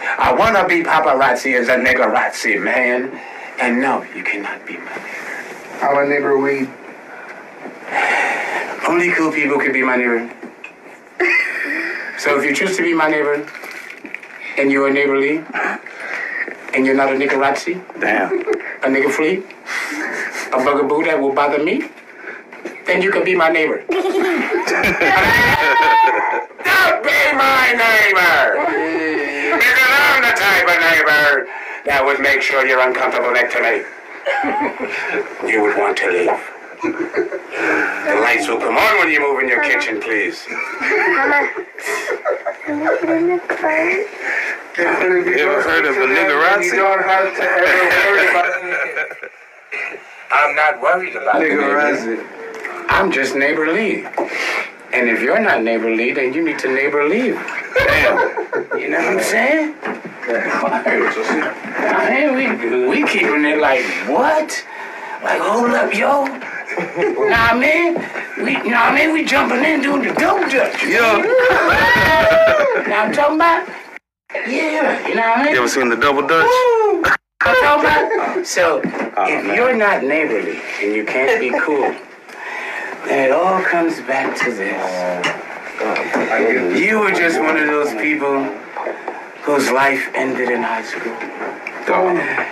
I want to be paparazzi as a niggerazzi, man. And no, you cannot be my neighbor. I'm a neighbor weed. Only cool people can be my neighbor. So if you choose to be my neighbor, and you're a neighborly, and you're not a niggerazzi, Damn. a nigger flea, a bugaboo that will bother me, then you can be my neighbor. Don't be my neighbor! That would make sure you're uncomfortable next to me. You would want to leave. The lights will come on when you move in your kitchen, please. You ever heard of a You niggerazzi? don't have to ever worry about I'm not worried about the neighbor. niggerazzi. I'm just neighborly. And if you're not neighborly, then you need to neighbor leave. Damn. You know what I'm saying? I mean, we, we keeping it like, what? Like, hold up, yo. I mean? We, you know what I mean? We jumping in doing the dope dutch. You Yeah. what I'm talking about? Yeah, you know what I mean? You ever seen the double dutch? I'm talking about? So, oh, if you're not neighborly and you can't be cool, then it all comes back to this. Oh, you were just one of those people whose life ended in high school.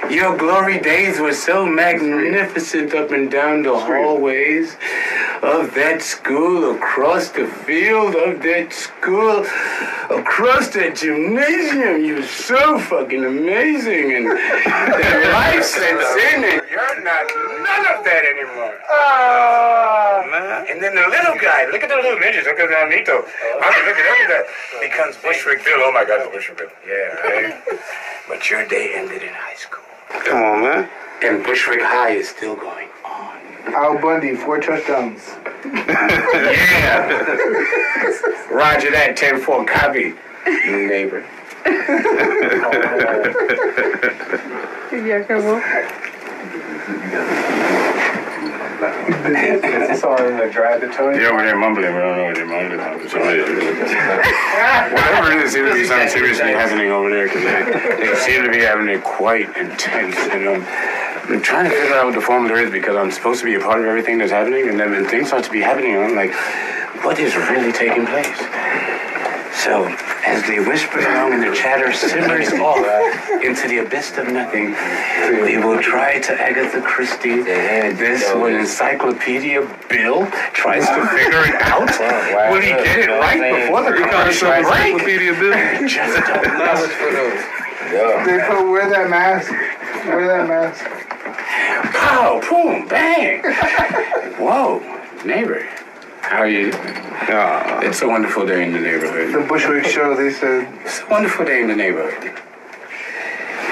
Your glory days were so magnificent up and down the hallways of that school, across the field of that school, across that gymnasium. You were so fucking amazing, and the life that's in, it. you're not none of that anymore. Ah. Man. And then the little guy, look at the little midgets, look at that Nito. Mommy, look at look at that. Becomes Bushwick Bill. Oh my God, it's Bushwick Bill. Yeah, right. but your day ended in high school. Come on, man. And Bushwick High is still going on. Al Bundy, four touchdowns. Yeah. Roger that, 10 4 copy, neighbor. Ya acabó. Is this on the drive to Tony? They're over there mumbling. We don't know what they're mumbling about. So Whatever it is, seems to be something seriously happening over there because they, they seem to be having it quite intense. And um, I'm trying to figure out what the formula is because I'm supposed to be a part of everything that's happening, and then when things start to be happening, I'm like, what is really taking place? So, as they whisper along and the chatter simmers off into the abyss of nothing, we will try to Agatha Christie this when Encyclopedia Bill tries to figure it out. Will he get it right before the commercial break? Encyclopedia Bill. Just don't know. They put wear that mask. Wear that mask. Pow, boom, bang. Whoa, neighbor. How are you? Ah, It's a wonderful day in the neighborhood. The Bushwick show, they said. It's a wonderful day in the neighborhood.